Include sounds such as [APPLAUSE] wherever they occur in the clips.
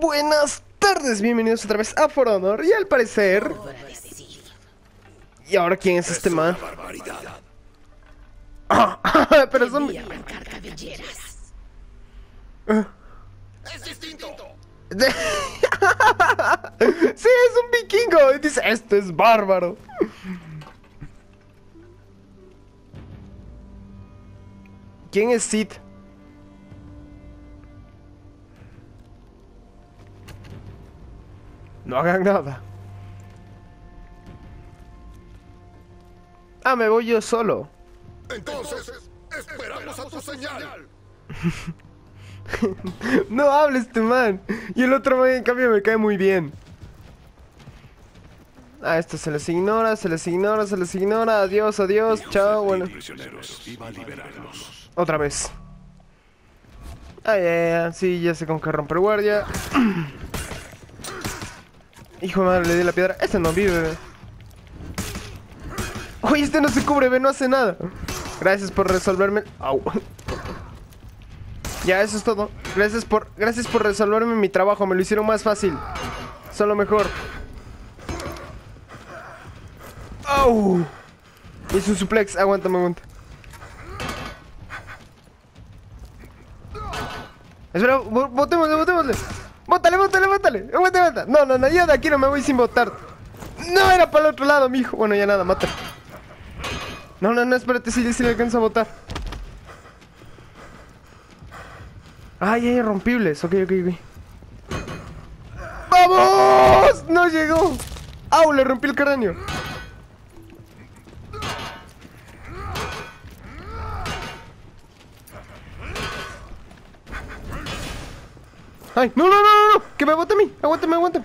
Buenas tardes, bienvenidos otra vez a For Honor y al parecer... ¿Y ahora quién es este man? Ah, pero son... ¡Es distinto! [LAUGHS] sí, es un vikingo. Y dice, esto es bárbaro. ¿Quién es Sid? No hagan nada. Ah, me voy yo solo. Entonces, esperamos a tu señal. [LAUGHS] no hables, este man. Y el otro man, en cambio, me cae muy bien. Ah, esto se les ignora, se les ignora, se les ignora. Adiós, adiós, chao, bueno. Otra vez. Ah, ya, ya, sí, ya sé con qué romper guardia. [CLEARS THROAT] Hijo de madre, le di la piedra. Este no vive, bebé. Oye, este no se cubre, ve, no hace nada. Gracias por resolverme. Au. Ya, eso es todo. Gracias por, gracias por resolverme mi trabajo. Me lo hicieron más fácil. Son lo mejor. ¡Au! Hizo un suplex. Aguántame, aguanta. Espera, botémosle, botémosle. Bótale, bótale, bótale. Aguanta, aguanta. No, no, no, yo de aquí no me voy sin votar. No, era para el otro lado, mijo. Bueno, ya nada, mata. No, no, no, espérate, si sí, le alcanza a botar. Ay, hay rompibles. Ok, ok, ok. ¡Vamos! ¡No llegó! ¡Au! Le rompí el cráneo. ¡Ay! ¡No, no, no, no! no! ¡Que me aguante a mí! ¡Aguántame, aguántame!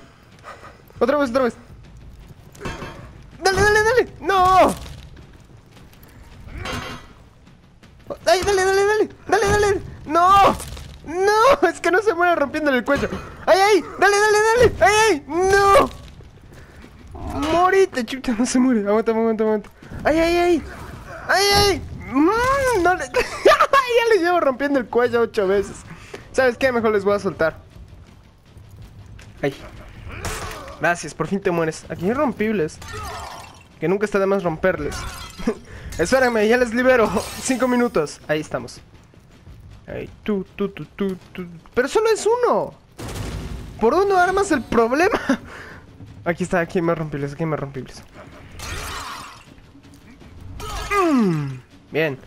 Otra vez, otra vez. ¡Dale, dale, dale! ¡No! ¡Ay, dale, dale, dale! ¡Dale, dale! ¡No! ¡No! Es que no se muere rompiéndole el cuello. ¡Ay, ay! ¡Dale, dale, dale! ¡Ay, ay! ¡No! ¡Morite, chuta! No se muere. Aguanta, aguanta, aguanta. ¡Ay, ay, ay! ¡Ay, ay! Mm, no le... [LAUGHS] ya le llevo rompiendo el cuello ocho veces. ¿Sabes qué? Mejor les voy a soltar. Ay. Gracias, por fin te mueres. Aquí hay rompibles. Que nunca está de más romperles. [LAUGHS] Espérenme, ya les libero. [LAUGHS] Cinco minutos. Ahí estamos. Ahí, tú, tú, tú, tú, tú. Pero solo es uno. Por uno armas el problema. [LAUGHS] Aquí está, aquí me rompibles, aquí me rompibles. Mm, bien.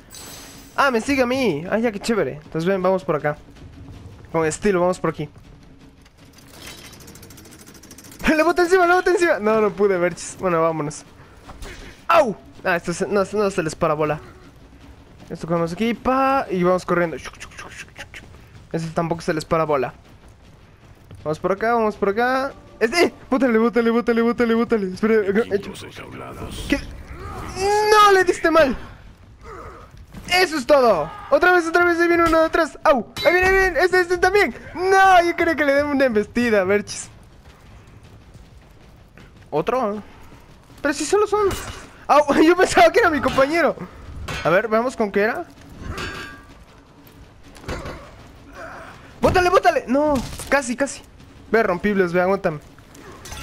Ah, me sigue a mí. Ah, ya, qué chévere. Entonces ven, vamos por acá. Con estilo, vamos por aquí. [LAUGHS] ¡Le boté encima, le boté encima! No, no pude ver. Bueno, vámonos. ¡Au! Ah, esto se, no, no se les parabola. Esto cogemos aquí, pa, y vamos corriendo. Eso tampoco se les parabola. Vamos por acá, vamos por acá. ¡Este! ¡Bótale, bótale, bótale, bótale, bótale! Espera, ¿Qué? ¡No! ¡Le diste mal! ¡Eso es todo! ¡Otra vez, otra vez! Ahí viene uno de atrás. ¡Au! ¡Ahí viene, ahí viene! ¡Este, este también! ¡No! Yo creo que le den una embestida, verchis. ¿Otro? Pero si solo son... ¡Au! [LAUGHS] Yo pensaba que era mi compañero. A ver, veamos con qué era. ¡Bótale, bótale! No, casi, casi. Ve, rompibles, ve, aguántame.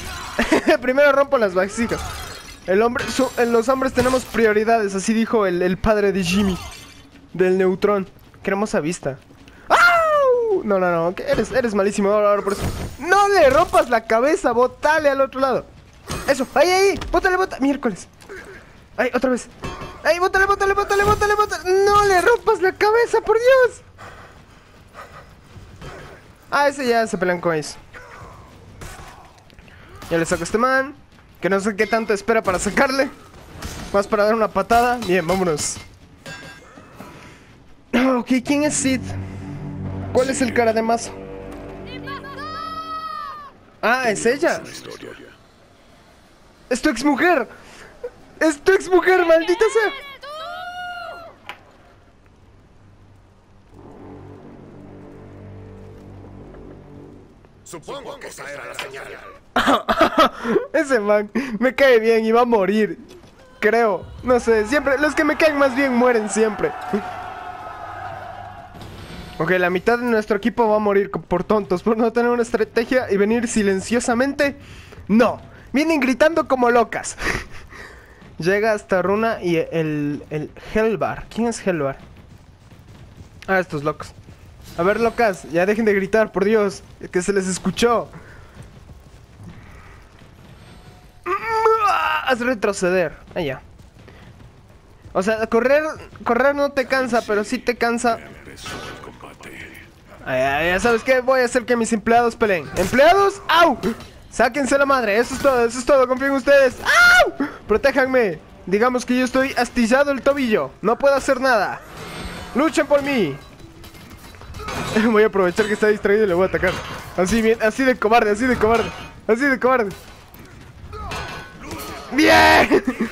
[LAUGHS] Primero rompo las vasijas. El hombre, en los hombres tenemos prioridades, así dijo el, padre de Jimmy. Del neutrón. Queremos a vista. ¡Au! No, no, no, eres, eres malísimo ahora, por eso. ¡No le rompas la cabeza! ¡Bótale al otro lado! Eso, ahí, ahí, bótale, bótale. Miércoles. Ay, otra vez. ¡Ay, bótale, bótale, bótale, bótale, bótale! ¡No le rompas la cabeza, por Dios! Ah, ese ya se pelean con eso. Ya le saco a este man. Que no sé qué tanto espera para sacarle. Más para dar una patada. Bien, vámonos. Ok, ¿quién es Sid? ¿Cuál es el cara de mazo? Ah, es ella. Es tu ex mujer. Es tu ex mujer, maldita sea. Supongo que esa era la señal. [LAUGHS] Ese man me cae bien y va a morir. Creo. No sé, siempre. Los que me caen más bien mueren siempre. Ok, la mitad de nuestro equipo va a morir por tontos, por no tener una estrategia y venir silenciosamente. No, vienen gritando como locas. [LAUGHS] Llega hasta Runa y el, el Helvar. ¿Quién es Helvar? Ah, estos locos. A ver, locas, ya dejen de gritar, por Dios, que se les escuchó. Haz retroceder. Allá. O sea, correr, correr no te cansa, pero sí te cansa. Ya sabes qué, voy a hacer que mis empleados peleen. ¡Empleados! ¡Au! Sáquense la madre, eso es todo, eso es todo, confío en ustedes. ¡Au! Protéjanme. Digamos que yo estoy astillado el tobillo. No puedo hacer nada. Luchen por mí. [LAUGHS] Voy a aprovechar que está distraído y le voy a atacar. Así bien, así de cobarde, así de cobarde. Así de cobarde. ¡Bien! [LAUGHS]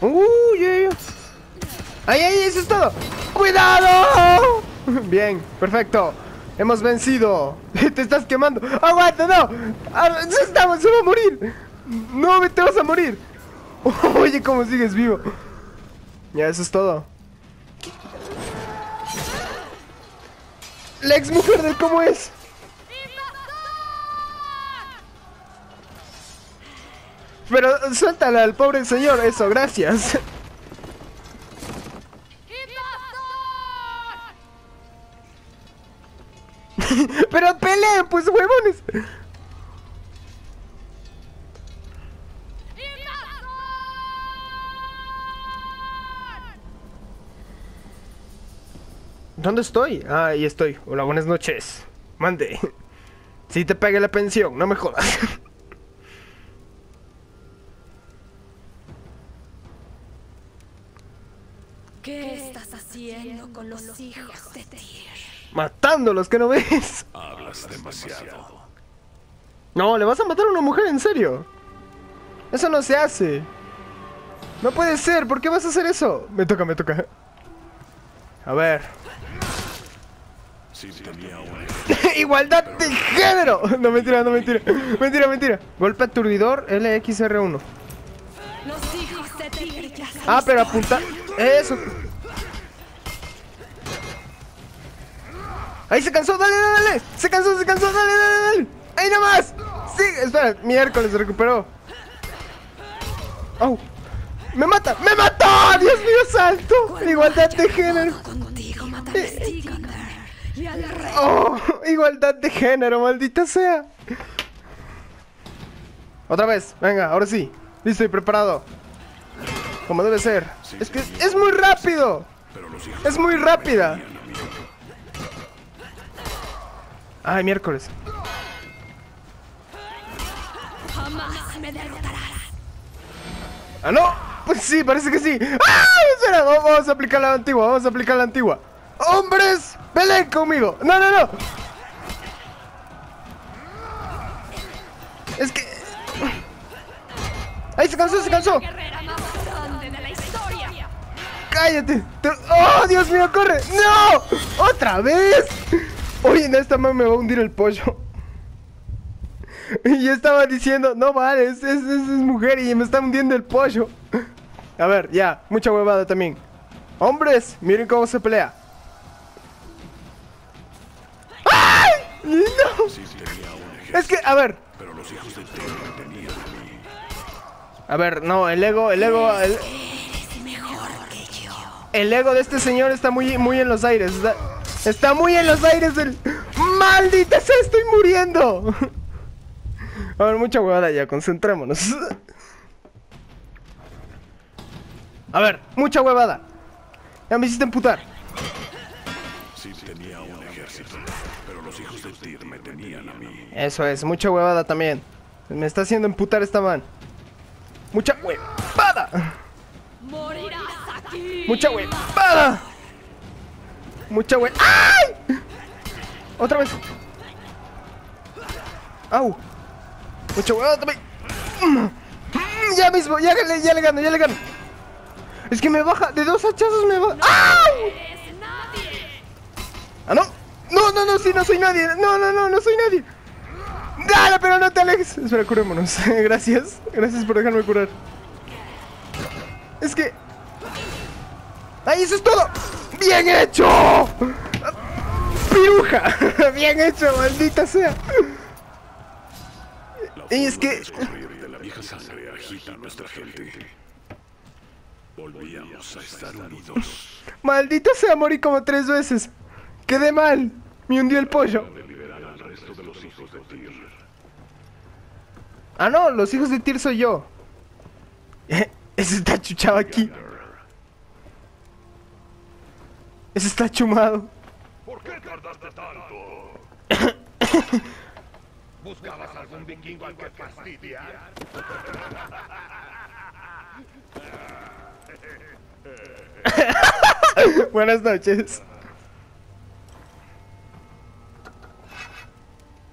¡Uy, uy, uy! ¡Ay, ay, eso es todo! ¡Cuidado! [LAUGHS] Bien, perfecto. Hemos vencido. [LAUGHS] Te estás quemando. ¡Aguanta, no! Ah, ¡Se estamos! ¡Se va a morir! ¡No, te vas a morir! [LAUGHS] Oye, cómo sigues vivo. Ya, eso es todo. La ex mujer de cómo es. Pero suéltala al pobre señor, eso, gracias. Pero peleen, pues huevones. ¿Dónde estoy? Ah, ahí estoy. Hola, buenas noches. Mande. Si te pague la pensión, no me jodas. Los hijos de Tyr? Matándolos, que no ves? Hablas demasiado. No, le vas a matar a una mujer, en serio. Eso no se hace. No puede ser, ¿por qué vas a hacer eso? Me toca, me toca. A ver. [LAUGHS] Igualdad de género. No, mentira, no, mentira. Mentira, mentira. Golpe aturdidor LXR1. Los hijos de Tyr ya se Ah, pero apunta. Eso. Ahí se cansó, dale, dale, dale. Se cansó, se cansó, dale, dale, dale. Ahí nomás. Sí, espera, miércoles se recuperó. ¡Au! ¡Me mata! ¡Me mató! ¡Dios mío, salto! Igualdad de género. contigo al rey. ¡Oh! Igualdad de género, maldita sea. Otra vez, venga, ahora sí. Listo y preparado. Como debe ser. Es que es muy rápido. Es muy rápida. Ay, miércoles. Jamás me derrotarás. ¡Ah, no! Pues sí, parece que sí. Espera, vamos a aplicar la antigua, vamos a aplicar la antigua. ¡Hombres! ¡Peleen conmigo! ¡No, no, no! Es que... ¡Ahí se cansó, se cansó! ¡Cállate! Te- ¡Oh, Dios mío, corre! ¡No! ¡Otra vez! Oye, no, esta man me va a hundir el pollo. Y yo estaba diciendo, no vale, es, es, es- es mujer y me está hundiendo el pollo. A ver, ya, mucha huevada también. Hombres, miren cómo se pelea. ¡Ay! No. Es que, a ver, a ver, no, el ego, el ego, el. El ego de este señor está muy, muy en los aires. Está, está muy en los aires del... ¡Maldita sea! ¡Estoy muriendo! A ver, mucha huevada ya, concentrémonos. A ver, mucha huevada. Ya me hiciste emputar. Sí tenía un ejército, pero los hijos de Tyr me tenían a mí. Eso es, mucha huevada también. Me está haciendo emputar esta man. Mucha huevada. Morirás aquí. Mucha huevada. Mucha hue... ¡Ay! Otra vez. ¡Au! Mucha huevada también. Mm, Ya mismo, ya le, ya gano, ya le gano. Es que me baja, de dos hachazos me baja. ¡Au! ¡Ah, no! No, no, no, sí, no soy nadie. No, no, no, no soy nadie. Dale, pero no te alejes. Espera, curémonos. [LAUGHS] Gracias. Gracias por dejarme curar. Es que... ¡Ay, eso es todo! ¡Bien hecho! ¡Piruja! [LAUGHS] ¡Bien hecho, maldita sea! Y es que- de la vieja sangre agita a nuestra gente. Volvíamos a estar unidos. ¡Maldita sea! Morí como tres veces. ¡Quedé mal! Me hundió el pollo. Ah, no, los hijos de Tyr soy yo. [LAUGHS] Ese está chuchado aquí. Ese está chumado. ¿Por qué tardaste tanto? [COUGHS] ¿Buscabas algún vikingo al que fastidiar? [LAUGHS] Buenas noches.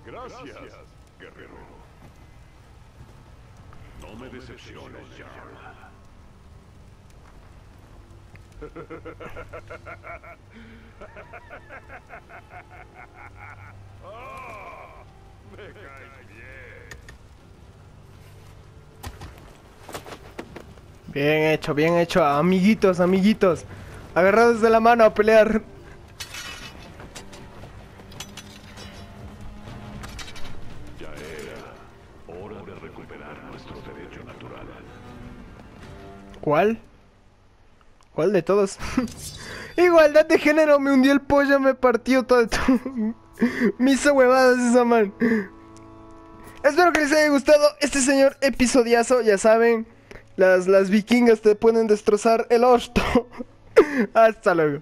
Gracias, guerrero. No me decepciones, Jarl. Me caes bien. Bien hecho, bien hecho. Amiguitos, amiguitos. Agarrados de la mano a pelear. Ya era hora de recuperar nuestro derecho natural. ¿Cuál? ¿Cuál de todos? [LAUGHS] Igualdad de género, me hundió el pollo, me partió todo. [LAUGHS] me hizo huevadas esa man. Espero que les haya gustado este señor episodiazo. Ya saben, las, las vikingas te pueden destrozar el orto. [LAUGHS] Hasta luego.